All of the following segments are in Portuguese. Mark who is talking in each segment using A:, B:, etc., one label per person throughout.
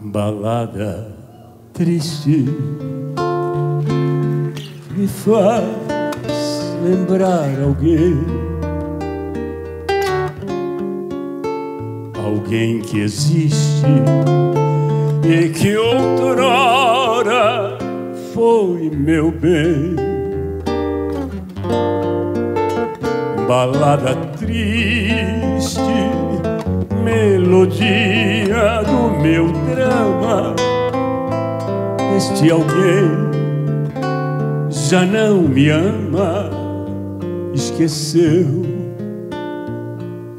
A: balada triste me faz lembrar alguém. Alguém que existe e que outrora foi meu bem. Balada triste, melodia do meu drama. Este alguém já não me ama, esqueceu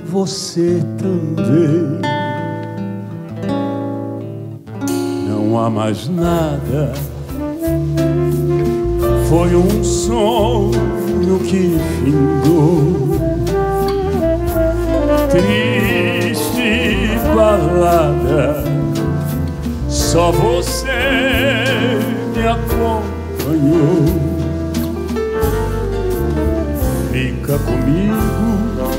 A: você também. Não há mais nada, foi um sonho que findou. Só você me acompanhou. Fica comigo,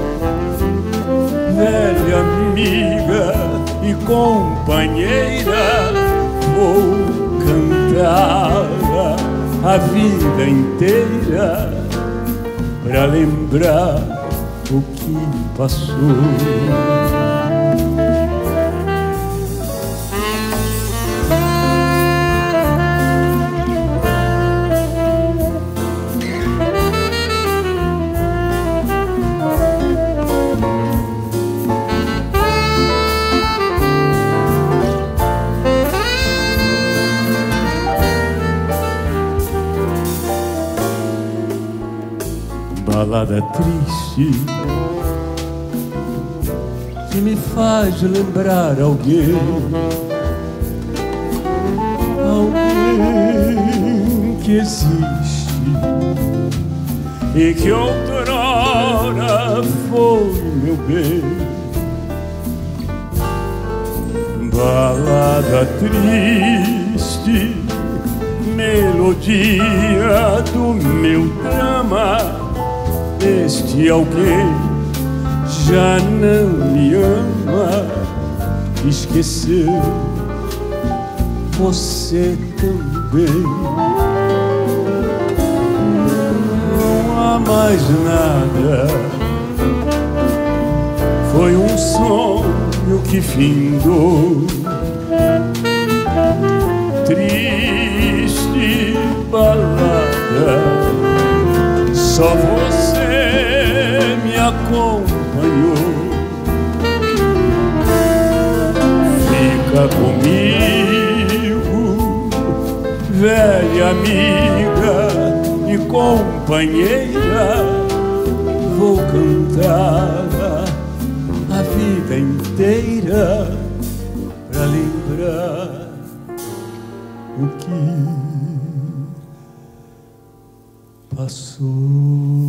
A: velha amiga e companheira. Vou cantar a vida inteira para lembrar o que passou. Balada triste que me faz lembrar alguém, alguém que existe e que outrora foi meu bem. Balada triste, melodia do meu drama este alguém já não me ama, esqueceu você também. Não há mais nada, foi um sonho que findou. Triste balada, só Fica comigo, velha amiga e companheira. Vou cantar a vida inteira pra lembrar o que passou.